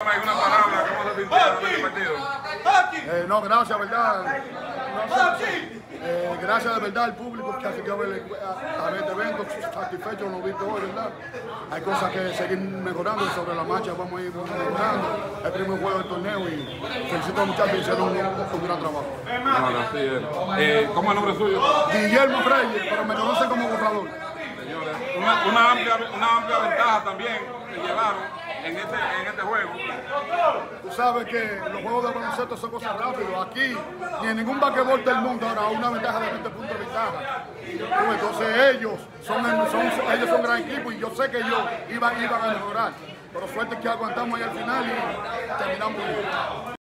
Hay una palabra, ¿cómo se sintieron en partido? Eh, no, gracias, ¿verdad? No sé, eh, gracias de verdad al público que asistió a ver, a, a ver este evento, satisfecho lo visto hoy, ¿verdad? Hay cosas que seguir mejorando y sobre la marcha vamos a ir mejorando. El primer juego del torneo y felicito a los muchachos que hicieron un, un gran trabajo. Bueno, así es. Eh, ¿Cómo es el nombre suyo? Guillermo Reyes, pero me conocen como borrador. Señores, una, una amplia, una amplia ventaja también que llevaron en este, en este juego. Tú sabes que los juegos de baloncesto son cosas rápidas. Aquí, ni en ningún basquetbol del mundo ahora una ventaja de 20 puntos de ventaja. Tú, Entonces ellos son, son, ellos son gran equipo y yo sé que ellos iban, iban a mejorar. Pero suerte que aguantamos ahí al final y terminamos.